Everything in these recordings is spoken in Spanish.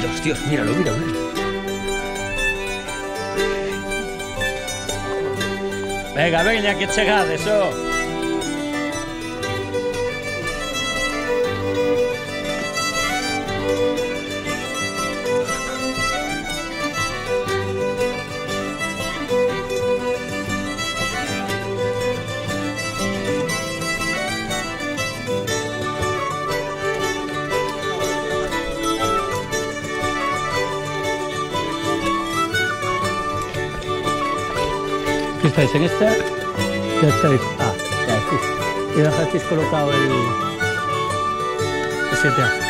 Dios, Dios, míralo, míralo. míralo. Venga, venga, que chegades, oh. Estáis en esta? Ya estáis. Ah, ya estáis. Y dejasteis colocado el. el 7A.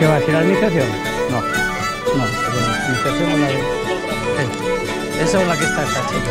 ¿Qué va a ser la iniciación? No. No, pero la iniciación o la de. Sí. Esa es la que está esta chica.